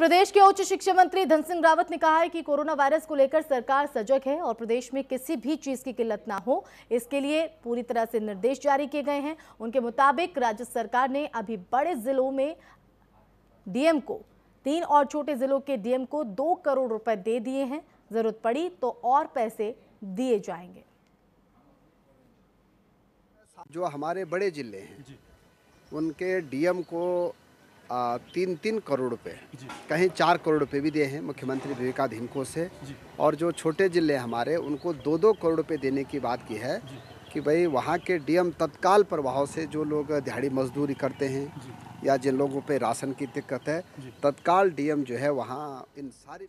प्रदेश के उच्च शिक्षा मंत्री धन सिंह रावत ने कहा है कि कोरोना वायरस को लेकर सरकार सजग है और प्रदेश में किसी भी चीज़ की किल्लत ना हो। इसके लिए पूरी तरह से निर्देश जारी किए गए हैं। उनके मुताबिक राज्य सरकार ने अभी बड़े जिलों में डीएम को तीन और छोटे जिलों के डीएम को दो करोड़ रुपए दे दिए हैं। ज़रूरत पड़ी तो और पैसे दिए जाएँगे। जो हमारे बड़े ज़िले हैं उनके डीएम को आ, तीन तीन करोड़ रुपए। कहीं चार करोड़ रुपए भी दिए हैं मुख्यमंत्री विवेकाधीन कोष से। और जो छोटे ज़िले हमारे उनको दो दो करोड़ रुपए देने की बात की है कि भाई वहाँ के डीएम तत्काल प्रभाव से जो लोग दिहाड़ी मजदूरी करते हैं या जिन लोगों पे राशन की दिक्कत है तत्काल डीएम जो है वहाँ इन सारी